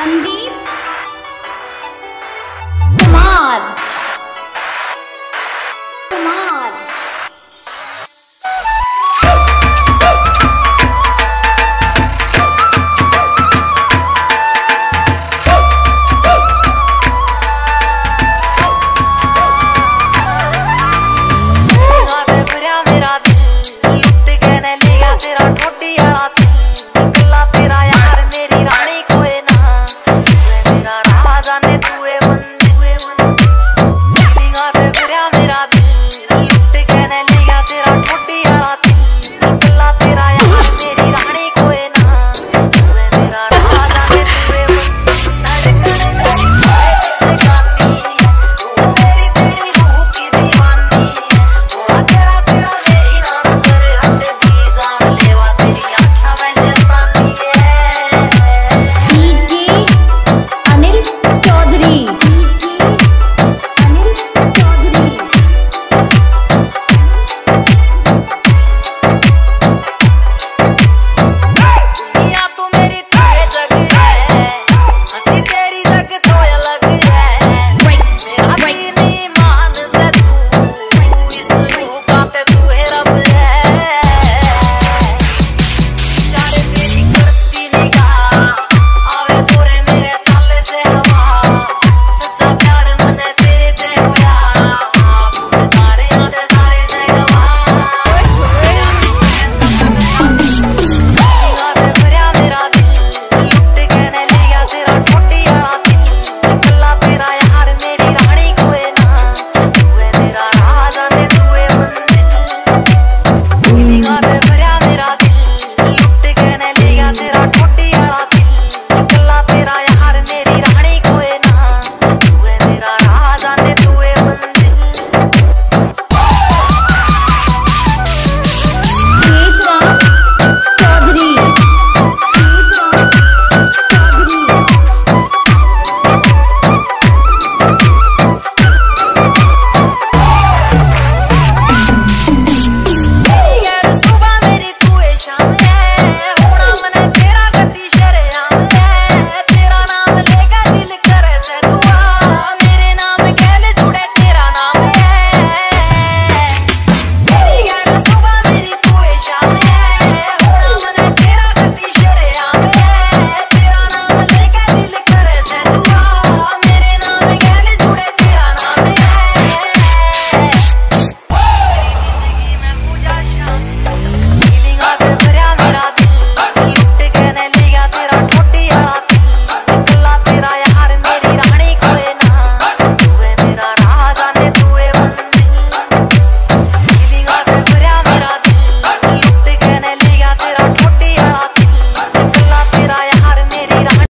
Sandeep.